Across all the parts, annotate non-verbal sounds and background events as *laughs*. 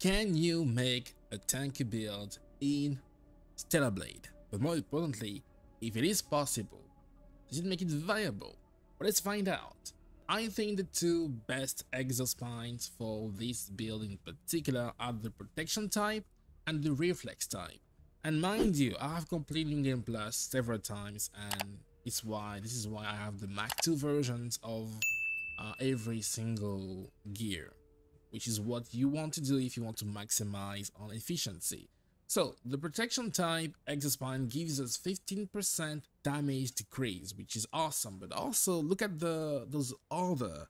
can you make a tanky build in Stellar Blade? But more importantly, if it is possible, does it make it viable? Well, let's find out. I think the two best exospines for this build in particular are the protection type and the reflex type. And mind you, I have completed New Game Plus several times and it's why this is why I have the Mach 2 versions of uh, every single gear, which is what you want to do if you want to maximize on efficiency. So the protection type Exospine gives us 15% damage decrease, which is awesome. But also look at the those other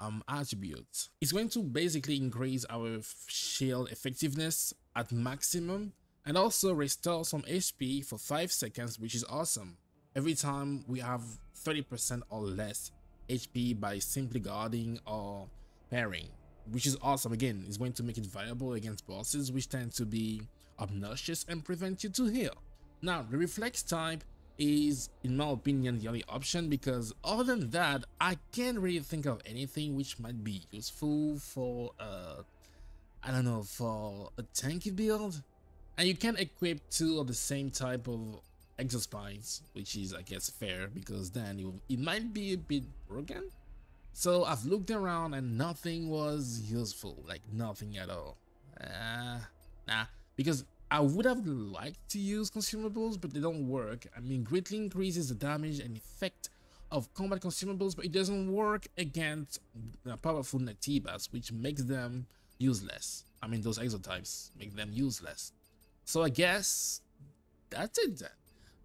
um, attributes. It's going to basically increase our shield effectiveness at maximum and also restore some HP for 5 seconds, which is awesome. Every time we have 30% or less HP by simply guarding or parrying, which is awesome. Again, it's going to make it viable against bosses, which tend to be obnoxious and prevent you to heal. Now, the reflex type is, in my opinion, the only option because other than that, I can't really think of anything which might be useful for, uh, I don't know, for a tanky build. And you can equip two of the same type of exospines, which is, I guess, fair because then it might be a bit broken. So I've looked around and nothing was useful, like nothing at all. Uh, nah, because I would have liked to use consumables, but they don't work. I mean, greatly increases the damage and effect of combat consumables, but it doesn't work against powerful Naytibas, which makes them useless. I mean, those exotypes make them useless. So I guess that's it then.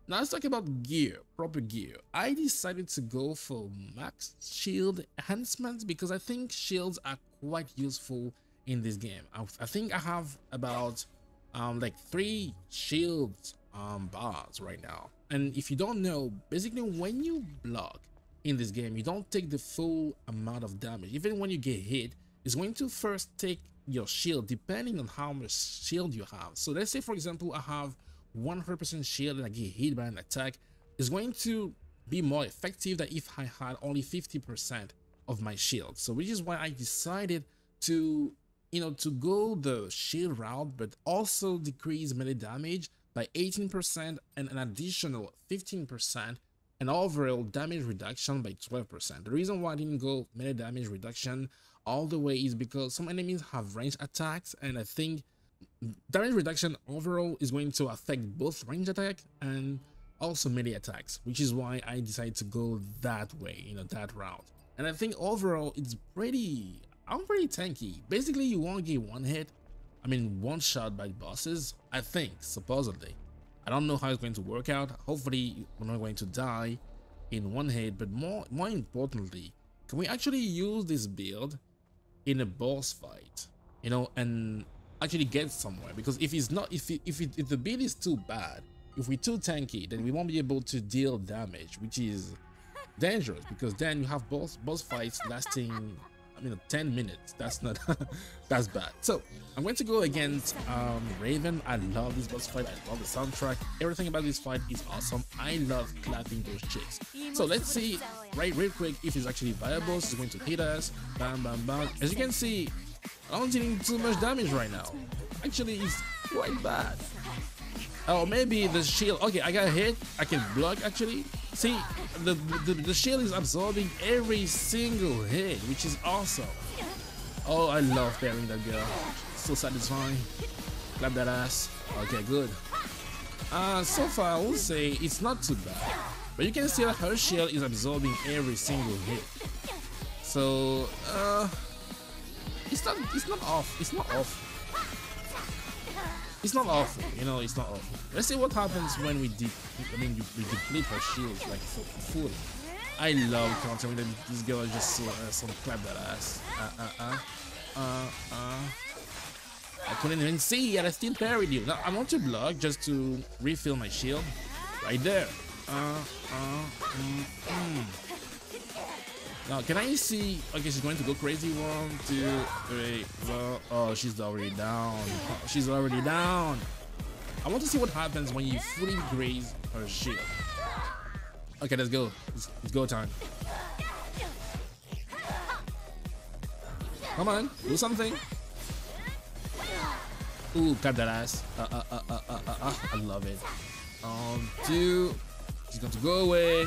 Now let's talk about gear, proper gear. I decided to go for max shield enhancements because I think shields are quite useful in this game. I, I think I have about um, like three shield um, bars right now. And if you don't know, basically when you block in this game, you don't take the full amount of damage. Even when you get hit, it's going to first take your shield depending on how much shield you have. So let's say for example I have 100% shield and I get hit by an attack, is going to be more effective than if I had only 50% of my shield. So which is why I decided to, you know, to go the shield route, but also decrease melee damage by 18% and an additional 15% and overall damage reduction by 12%. The reason why I didn't go melee damage reduction all the way is because some enemies have range attacks and I think damage reduction overall is going to affect both range attack and also melee attacks, which is why I decided to go that way, you know, that route. And I think overall it's pretty, I'm pretty tanky. Basically, you won't get one hit, I mean one shot by bosses, I think, supposedly. I don't know how it's going to work out. Hopefully, we're not going to die in one hit, but more, more importantly, can we actually use this build in a boss fight? You know, and actually get somewhere. Because if it's not if if, if the build is too bad if we're too tanky then we won't be able to deal damage which is dangerous. Because then you have boss boss fights lasting I mean 10 minutes. That's not *laughs* that's bad. So I'm going to go against um, Raven. I love this boss fight. I love the soundtrack. Everything about this fight is awesome. I love clapping those chicks. So let's see right real quick if it's actually viable. She's going to hit us. Bam bam bam. As you can see I'm not dealing too much damage right now. Actually, it's quite bad. Oh, maybe the shield. Okay, I got hit. I can block actually. See, the, the, the shield is absorbing every single hit, which is awesome. Oh, I love parrying that girl. So satisfying. Clap that ass. Okay, good. Uh, so far, I will say it's not too bad. But you can see that her shield is absorbing every single hit. So, uh, it's not it's not off. It's not off. It's not awful, you know, it's not awful. Let's see what happens when we deep I mean we deplete her shields like fully. I love countering them. This girl just so uh, so clap that ass. Uh uh uh uh uh I couldn't even see yet, I still parried you. Now I want to block just to refill my shield. Right there. Uh uh mm, mm. Now, can I see? Okay, she's going to go crazy. One, two, three. Well, oh, she's already down. She's already down. I want to see what happens when you fully graze her shield. Okay, let's go. It's, it's go time. Come on, do something. Ooh, cut that ass. Uh, uh, uh, uh, uh, uh, I love it. Um, two. She's going to go away.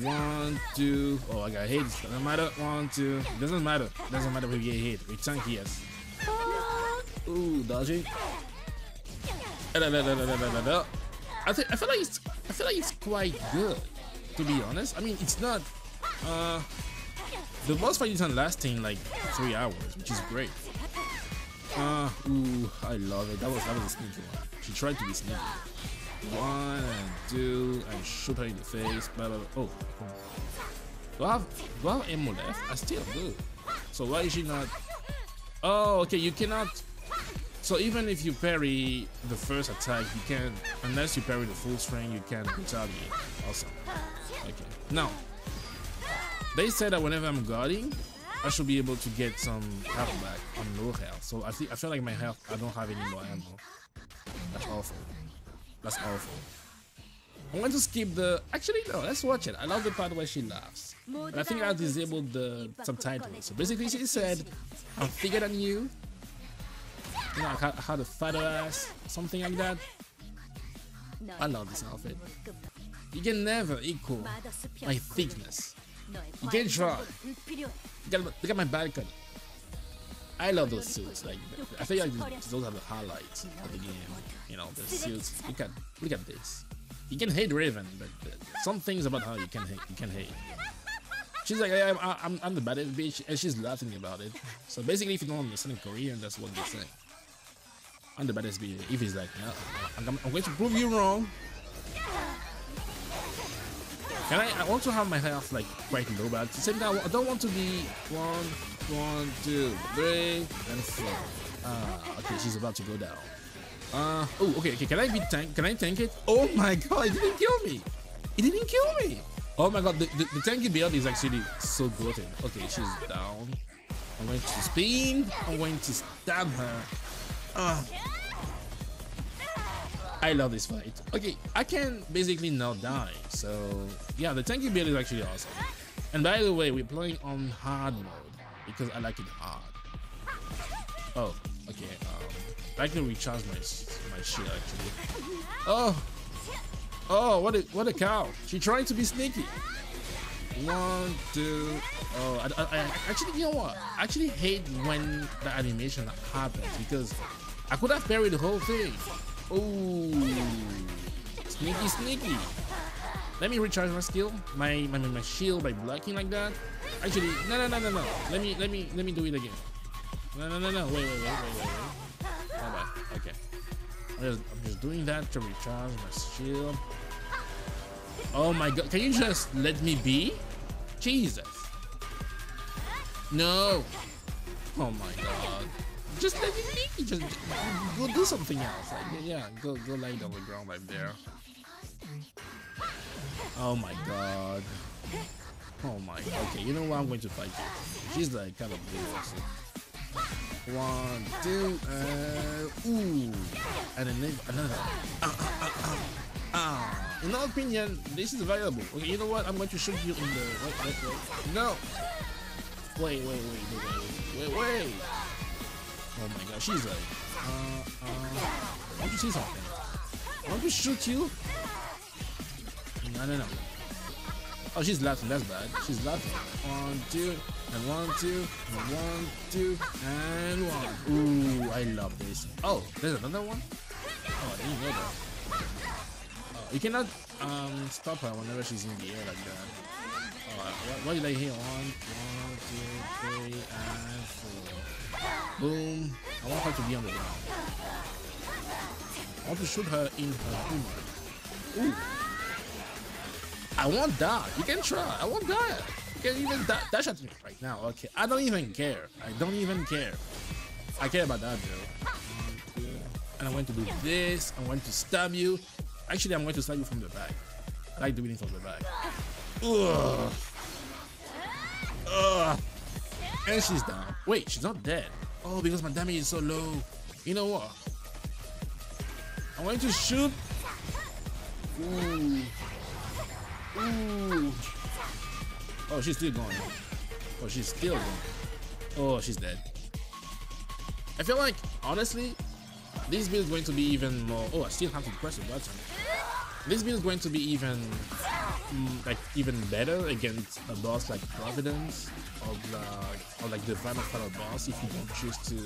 One, two. Oh, I got hit. Doesn't matter. One, two. It Doesn't matter. Doesn't matter if we get hit. We tank yes. Ooh, dodging. I think I feel like it's I feel like it's quite good, to be honest. I mean, it's not. Uh, the boss fight isn't lasting like three hours, which is great. Uh, ooh, I love it. That was that was a sneaky one. She tried to be sneaky. One and two, and shoot her in the face. Blah, blah, blah. Oh, do I have do I have ammo left? I still do. So why is she not? Oh, okay. You cannot. So even if you parry the first attack, you can unless you parry the full string, you can retaliate. Awesome. Okay. Now, they said that whenever I'm guarding, I should be able to get some health back on low health. So I think I feel like my health, I don't have any more ammo. That's awful. That's awful. I'm going to skip the. Actually, no. Let's watch it. I love the part where she laughs. I think I disabled the subtitles. So basically, she said, "I'm bigger than you." You know, I had a fatter ass, something like that. I love this outfit. You can never equal my thickness. You can try. Look at, look at my balcony. I love those suits. Like I feel like those are the highlights of the game. You know, the suits. Look at look at this. You can hate Raven, but, some things about her you can hate. You can hate. She's like, I'm, I'm, I'm the baddest bitch, and she's laughing about it. So basically, if you don't understand Korean, that's what they say. I'm the baddest bitch. If he's like, yeah, I'm, I'm going to prove you wrong. Can I? I to have my health like quite low, but at the same time, I don't want to be one, one, two, three, and four. Ah, okay, she's about to go down. Uh, oh, okay, okay. Can I be tank? Can I tank it? Oh my god, it didn't kill me. It didn't kill me. Oh my god, the, the, the tanky build is actually so good. Okay, she's down. I'm going to spin. I'm going to stab her. Uh, I love this fight. Okay, I can basically not die. So yeah, the tanky build is actually awesome. And by the way, we're playing on hard mode because I like it hard. Oh, okay. Um, I can recharge my my shield actually. Oh, oh, what a what a cow! She trying to be sneaky. One, two. Oh, I, I, I actually, you know what? I actually hate when the animation happens because I could have buried the whole thing. Oh, sneaky, sneaky. Let me recharge my skill, my, my my shield by blocking like that. Actually, no, no, no, no, no. Let me let me let me do it again. No, no, no, no. Wait, wait, wait, wait, wait. Okay. I'm just, I'm just doing that to recharge my shield. Oh my god! Can you just let me be? Jesus. No. Oh my god. Just let me be. Just go do something else. Like, yeah, go go lay on the ground right there. Oh my god. Oh my. Okay, you know what? I'm going to fight you. She's like kind of big. One, two, uh, ooh, and then another. Ah, ah, ah, ah. ah. In my opinion, this is valuable. Okay, you know what? I'm going to shoot you in the. Wait, wait, wait. No. Wait, wait, wait, wait, wait, wait, wait. Oh my god, she's like, uh, uh, I want to see something. I want to shoot you. No, no, no. Oh, she's laughing. That's bad. She's laughing. One, two, and one, two, and one, two, and one. Ooh, I love this. Oh, there's another one. Oh, I didn't know that. Oh, you cannot um stop her whenever she's in the air like that. Oh, what, what did I hear? One, one, two, three, and four. Boom. I want her to be on the ground. I want to shoot her in her humor. Ooh. I won't die. You can try. I won't die. You can even da dash at me right now. Okay. I don't even care. I don't even care. I care about that though. And I'm going to do this. I'm going to stab you. Actually, I'm going to stab you from the back. I like doing it from the back. Ugh. Ugh. And she's down. Wait, she's not dead. Oh, because my damage is so low. You know what? I'm going to shoot. Ooh. Ooh. Oh, she's still going. Oh, she's still going. Oh, she's dead. I feel like, honestly, this build is going to be even more. Oh, I still have to press a button. This build is going to be even mm, like even better against a boss like Providence or like or like the final final boss if you don't choose to.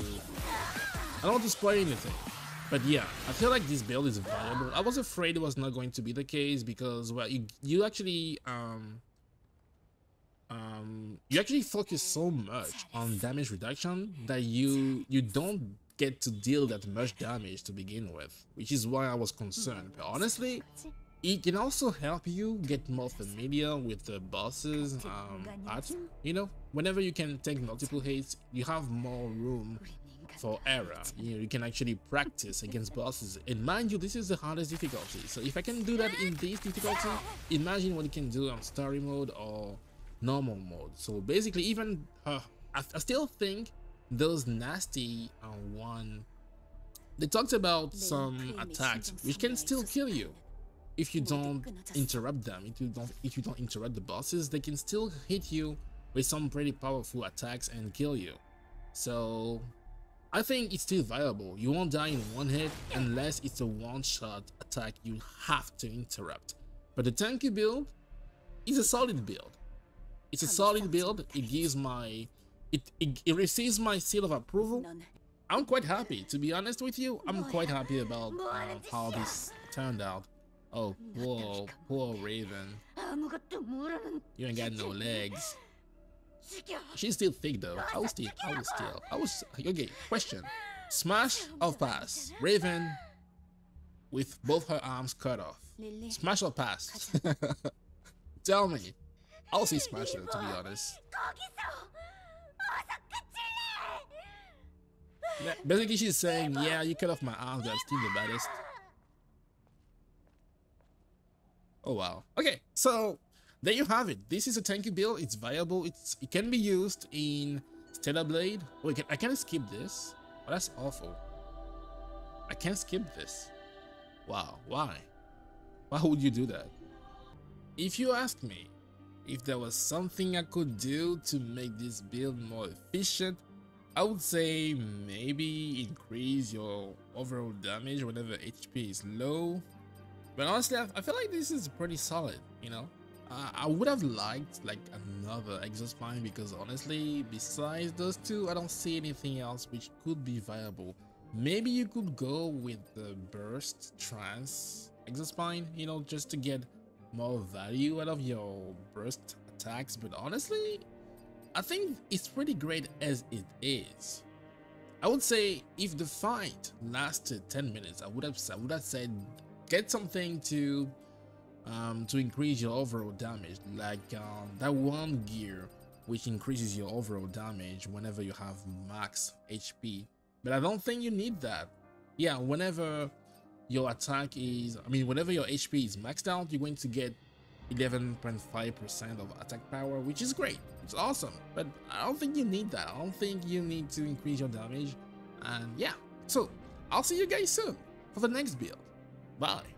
I don't want to spoil anything. But yeah, I feel like this build is viable. I was afraid it was not going to be the case because well, you you actually um um you actually focus so much on damage reduction that you you don't get to deal that much damage to begin with, which is why I was concerned. But honestly, it can also help you get more familiar with the bosses um, you know, whenever you can take multiple hits, you have more room for error. You know, you can actually practice against bosses. And mind you, this is the hardest difficulty. So if I can do that in this difficulty, imagine what you can do on story mode or normal mode. So basically, even uh, I, I still think those nasty uh, one. They talked about some attacks which can still kill you if you don't interrupt them. If you don't, if you don't interrupt the bosses, they can still hit you with some pretty powerful attacks and kill you. So I think it's still viable. You won't die in one hit unless it's a one-shot attack you have to interrupt. But the tanky build is a solid build. It's a solid build. It gives my it, it, it receives my seal of approval. I'm quite happy, to be honest with you. I'm quite happy about uh, how this turned out. Oh, poor, poor Raven. You ain't got no legs. She's still thick though. I was still, I was still, I was, okay, question. Smash or pass? Raven with both her arms cut off. Smash or pass? *laughs* Tell me. I'll see smash though, to be honest. Basically, she's saying, yeah, you cut off my arms, but I'm still the baddest. Oh, wow. Okay, so there you have it. This is a tanky build. It's viable. It's It can be used in Stellar Blade. Oh, can, I can't skip this. Oh, that's awful. I can't skip this. Wow, why? Why would you do that? If you ask me if there was something I could do to make this build more efficient, I would say maybe increase your overall damage whenever HP is low. But honestly, I feel like this is pretty solid, you know? I would have liked like another Exospine because honestly, besides those two, I don't see anything else which could be viable. Maybe you could go with the Burst Trance Exospine, you know, just to get more value out of your burst attacks, but honestly, I think it's pretty great as it is. I would say if the fight lasted 10 minutes, I would have I would have said get something to um, to increase your overall damage, like um, that one gear which increases your overall damage whenever you have max HP. But I don't think you need that. Yeah, whenever your attack is, I mean, whenever your HP is maxed out, you're going to get 11.5% of attack power, which is great. It's awesome. But I don't think you need that. I don't think you need to increase your damage. And yeah, so I'll see you guys soon for the next build. Bye.